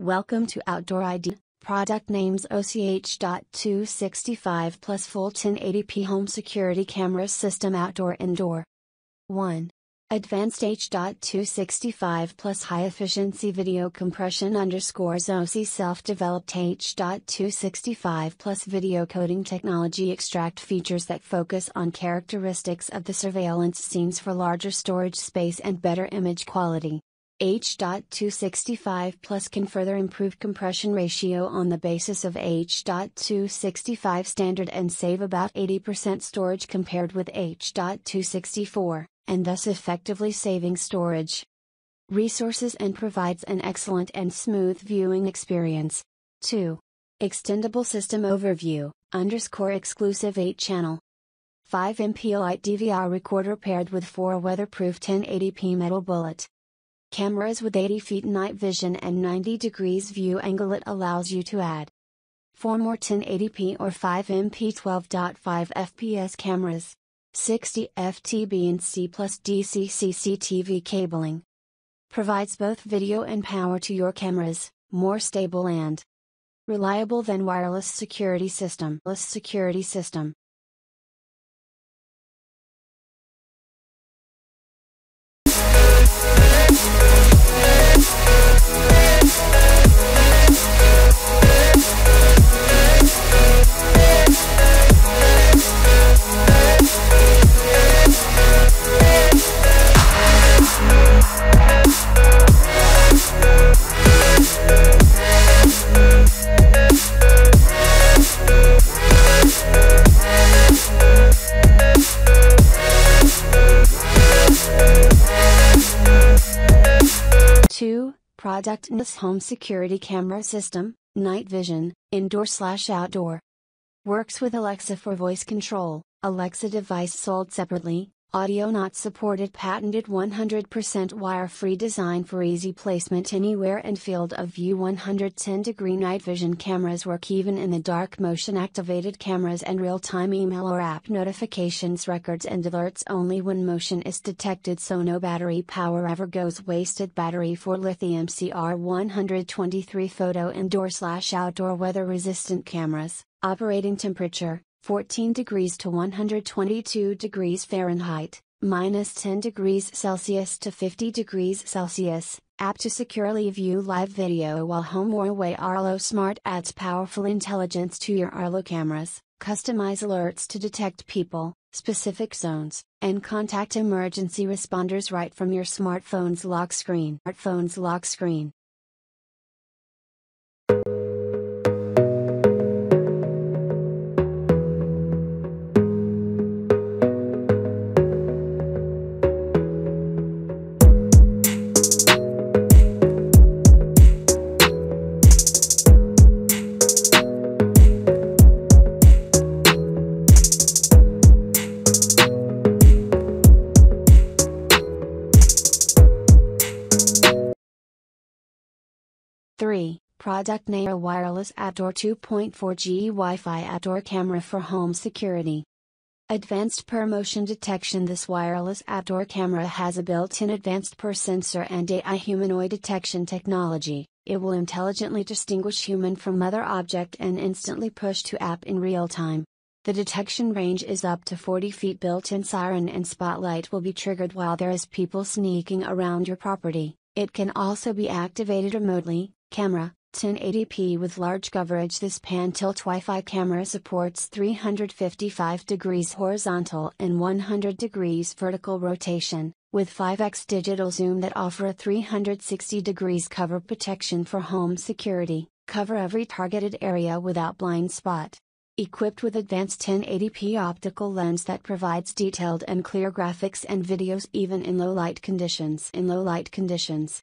Welcome to Outdoor Ideal. Product names OCH.265 plus full 1080p home security camera system outdoor indoor. 1. Advanced H.265 plus high efficiency video compression underscores ZOSI self developed H.265 plus video coding technology extract features that focus on characteristics of the surveillance scenes for larger storage space and better image quality. H.265 Plus can further improve compression ratio on the basis of H.265 standard and save about 80% storage compared with H.264, and thus effectively saving storage resources and provides an excellent and smooth viewing experience. 2. Extendable System Overview, underscore exclusive 8 channel. 5 MP Light DVR recorder paired with 4 weatherproof 1080p metal bullet. Cameras with 80 feet night vision and 90 degrees view angle it allows you to add 4 more 1080p or 5MP 12.5 fps cameras. 60 FTB and C plus DC CCTV cabling. Provides both video and power to your cameras, more stable and reliable than wireless security system. Security system. Podcast. Product NIS Home Security Camera System, Night Vision, Indoor slash Outdoor. Works with Alexa for voice control, Alexa device sold separately, Audio not supported patented 100% wire-free design for easy placement anywhere and field of view 110 degree night vision cameras work even in the dark motion activated cameras and real-time email or app notifications records and alerts only when motion is detected so no battery power ever goes wasted. Battery for lithium CR123 photo indoor slash outdoor weather resistant cameras, operating temperature, 14 degrees to 122 degrees Fahrenheit, minus 10 degrees Celsius to 50 degrees Celsius, apt to securely view live video while home or away Arlo Smart adds powerful intelligence to your Arlo cameras, customize alerts to detect people, specific zones, and contact emergency responders right from your smartphone's lock screen. Smartphone's lock screen. Product Nair Wireless Outdoor 2.4G Wi-Fi Outdoor Camera for Home Security. Advanced PIR Motion Detection This wireless outdoor camera has a built-in advanced PIR sensor and AI humanoid detection technology. It will intelligently distinguish human from other object and instantly push to app in real time. The detection range is up to 40 feet built-in siren and spotlight will be triggered while there is people sneaking around your property. It can also be activated remotely. Camera, 1080p with large coverage This pan tilt Wi-Fi camera supports 355 degrees horizontal and 100 degrees vertical rotation, with 5x digital zoom that offer a 360 degrees cover protection for home security, cover every targeted area without blind spot. Equipped with advanced 1080p optical lens that provides detailed and clear graphics and videos even in low light conditions. In low light conditions,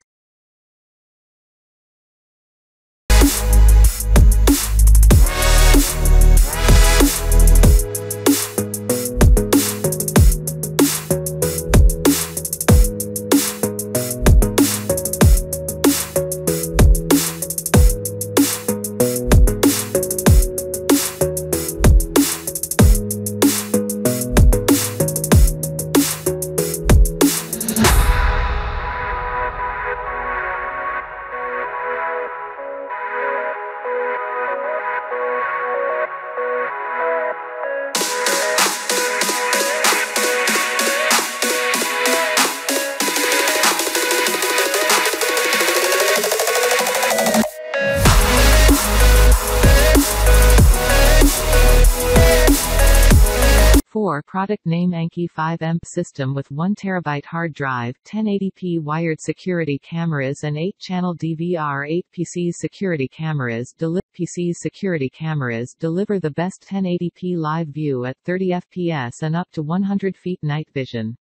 4 Product name ANNKE 5M system with 1 TB hard drive, 1080p wired security cameras and 8-channel DVR 8 PCs security cameras PCs security cameras deliver the best 1080p live view at 30 fps and up to 100 feet night vision.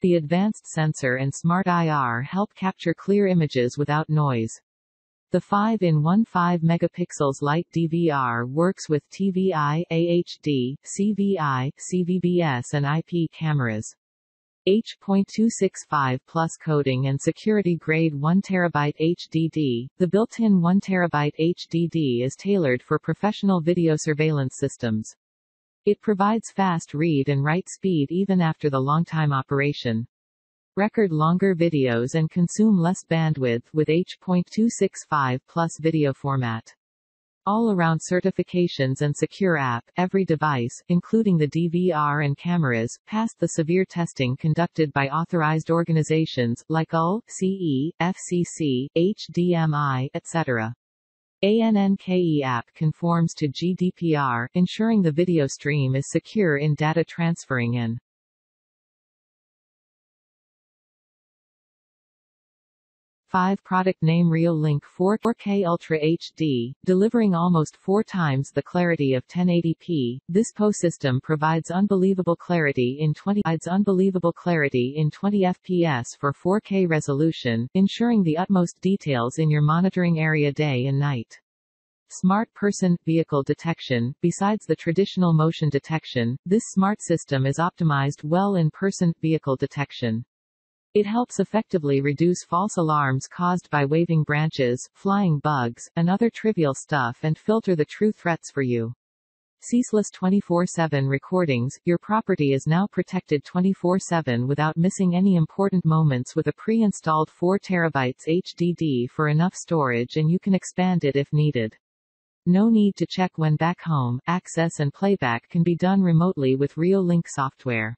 The advanced sensor and smart IR help capture clear images without noise. The 5-in-1 5 megapixels light DVR works with TVI, AHD, CVI, CVBS and IP cameras. H.265 plus coding and security grade 1 TB HDD. The built-in 1 TB HDD is tailored for professional video surveillance systems. It provides fast read and write speed even after the long-time operation record longer videos and consume less bandwidth with H.265 plus video format. All-around certifications and secure app, every device, including the DVR and cameras, passed the severe testing conducted by authorized organizations, like UL, CE, FCC, HDMI, etc. ANNKE app conforms to GDPR, ensuring the video stream is secure in data transferring in 5 product name Reolink 4 4K Ultra HD, delivering almost four times the clarity of 1080p. This PO system provides unbelievable clarity in 20 provides unbelievable clarity in 20 fps for 4K resolution, ensuring the utmost details in your monitoring area day and night. Smart Person Vehicle Detection Besides the traditional motion detection, this smart system is optimized well in person vehicle detection. It helps effectively reduce false alarms caused by waving branches, flying bugs, and other trivial stuff and filter the true threats for you. Ceaseless 24-7 recordings, your property is now protected 24-7 without missing any important moments with a pre-installed 4 TB HDD for enough storage and you can expand it if needed. No need to check when back home, access and playback can be done remotely with Reolink software.